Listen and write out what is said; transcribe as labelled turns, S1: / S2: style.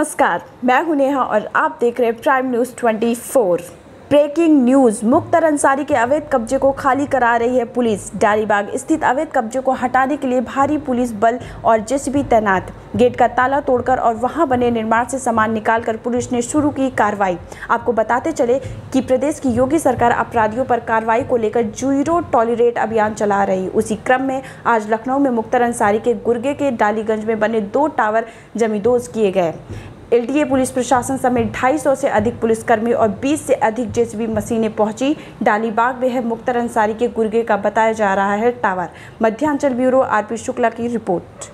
S1: नमस्कार, मैं हूँ नेहा और आप देख रहे हैं Prime News 24 breaking news Mukhtar Ansari के अवैध कब्जे को खाली करा रही है पुलिस। डालीबाग स्थित अवैध कब्जे को हटाने के लिए भारी पुलिस बल और जेसीबी तैनात। गेट का ताला तोड़कर और वहाँ बने निर्माण से सामान निकालकर पुलिस ने शुरू की कार्रवाई। आपको बताते चले कि प्रदेश की योगी सरकार अपराधियों पर कार्रवाई को लेकर ज़ीरो टॉलरेट अभियान चला रही। उसी क्रम में आज लखनऊ में मुख्तर अंसारी के गुर्गे के डालीगंज में बने दो टावर जमींदोज किए गए। एलटीए पुलिस प्रशासन समेत 250 से अधिक पुलिसकर्मी और 20 से अधिक जेसीबी मशीनें पहुँची। डालीबाग में है मुख्तर अंसारी के गुर्गे का बताया जा रहा है tower. Madhyanchal bureau R P Shukla की रिपोर्ट।